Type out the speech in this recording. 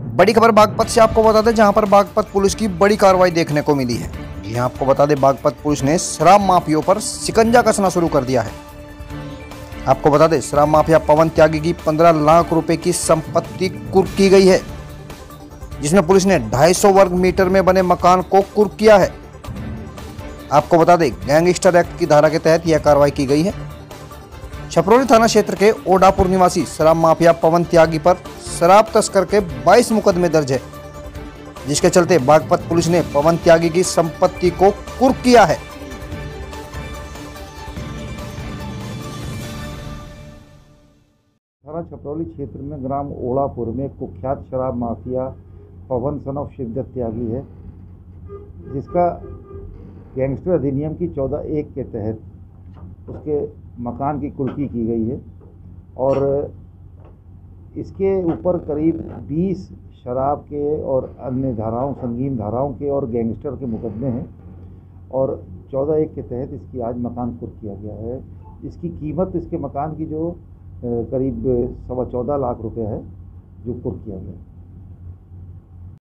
बड़ी खबर बागपत से आपको बता दें जहाँ पर बागपत पुलिस की बड़ी कार्रवाई देखने को मिली है। यहाँ आपको बता दें, बागपत पुलिस ने शराब माफियों पर शिकंजा कसना शुरू कर दिया है। आपको बता दें, शराब माफिया पवन त्यागी की 15 लाख रुपए की संपत्ति कुर्क की गई है, जिसमें पुलिस ने 250 वर्ग मीटर में बने मकान को कुर्क किया है। आपको बता दें, गैंगस्टर एक्ट की धारा के तहत यह कार्रवाई की गई है। छपरौली थाना क्षेत्र के ओडापुर निवासी शराब माफिया पवन त्यागी पर शराब तस्कर के 22 मुकदमे दर्ज है, जिसके चलते बागपत पुलिस ने पवन त्यागी की संपत्ति को कुर्क किया है। थाना छपरौली क्षेत्र में ग्राम ओड़ापुर में कुख्यात शराब mafia Pawan son of Shivdatt Tyagi है, जिसका गैंगस्टर अधिनियम की चौदह एक के तहत उसके मकान की कुर्की की गई है और इसके ऊपर करीब 20 शराब के और अन्य धाराओं, संगीन धाराओं के और गैंगस्टर के मुकदमे हैं और चौदह एक के तहत इसकी आज मकान कुर्क किया गया है। इसकी कीमत इसके मकान की जो करीब सवा चौदह लाख रुपए है, जो कुर्क किया गया है।